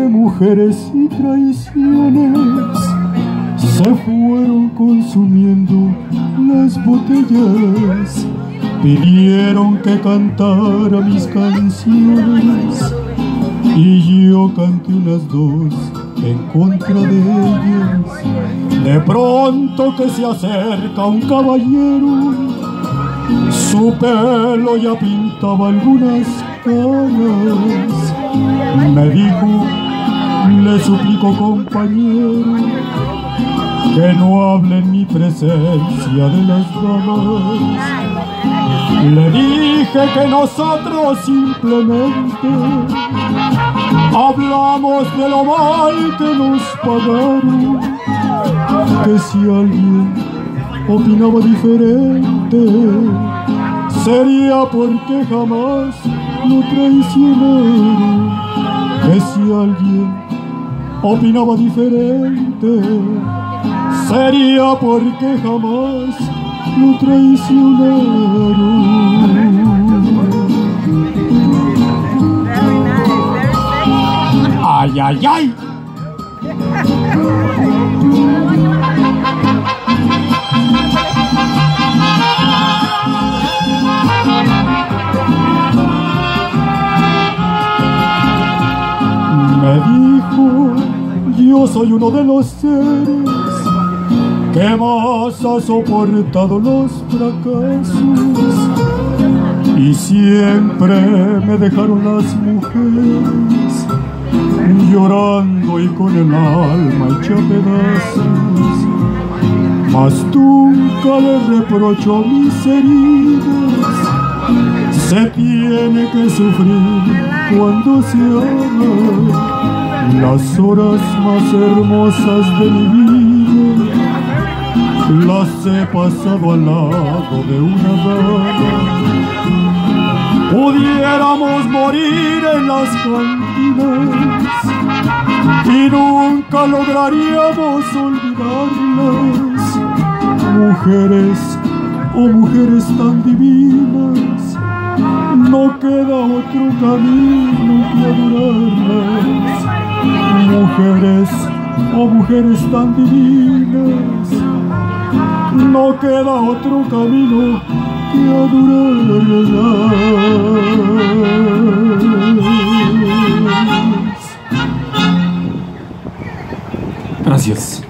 de mujeres y traiciones se fueron consumiendo las botellas. Pidieron que cantara mis canciones y yo canté unas dos en contra de ellas. De pronto que se acerca un caballero, su pelo ya pintaba algunas canas. Me dijo, suplico compañero, que no hable en mi presencia de las damas. Le dije que nosotros simplemente hablamos de lo mal que nos pagaron, que si alguien opinaba diferente, sería porque jamás lo traicionaron, que si alguien opinaba diferente, sería porque jamás lo traicionaron. Ay, ay, ay. Me yo soy uno de los seres que más ha soportado los fracasos. Y siempre me dejaron las mujeres llorando y con el alma hecha pedazos. Mas nunca le reprocho mis heridas. Se tiene que sufrir cuando se ama las horas más hermosas de mi vida las he pasado al lado de una dama. Pudiéramos morir en las cantinas y nunca lograríamos olvidarlas. Mujeres, oh mujeres tan divinas, no queda otro camino que adorarlas. Mujeres, oh mujeres tan divinas, no queda otro camino que adorarlas. Gracias.